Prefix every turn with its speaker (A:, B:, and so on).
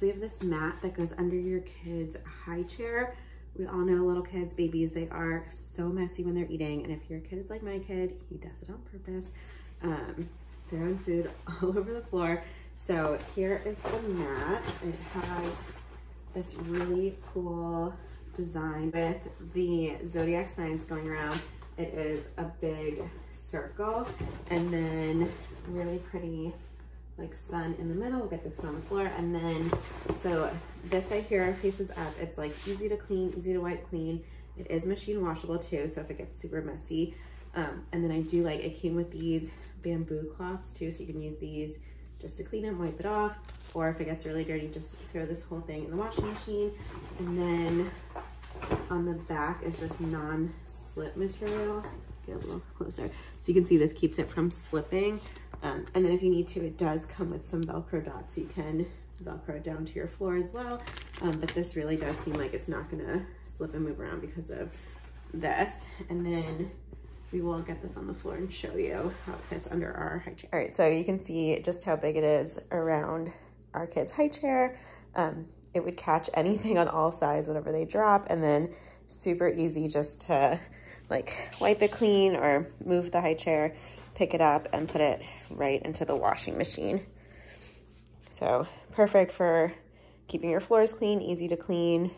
A: So we have this mat that goes under your kid's high chair. We all know little kids, babies, they are so messy when they're eating. And if your kid is like my kid, he does it on purpose. Um, throwing food all over the floor. So here is the mat. It has this really cool design with the zodiac signs going around. It is a big circle and then really pretty like sun in the middle. Get this on the floor. And then, so this right here faces up. It's like easy to clean, easy to wipe clean. It is machine washable too. So if it gets super messy. Um, and then I do like, it came with these bamboo cloths too. So you can use these just to clean it, wipe it off. Or if it gets really dirty, just throw this whole thing in the washing machine. And then on the back is this non-slip material. Get a little closer. So you can see this keeps it from slipping. Um, and then if you need to, it does come with some Velcro dots. You can Velcro it down to your floor as well. Um, but this really does seem like it's not gonna slip and move around because of this. And then we will get this on the floor and show you how it fits under our high chair. All right, so you can see just how big it is around our kid's high chair. Um, it would catch anything on all sides whenever they drop and then super easy just to like wipe it clean or move the high chair, pick it up and put it right into the washing machine. So perfect for keeping your floors clean, easy to clean,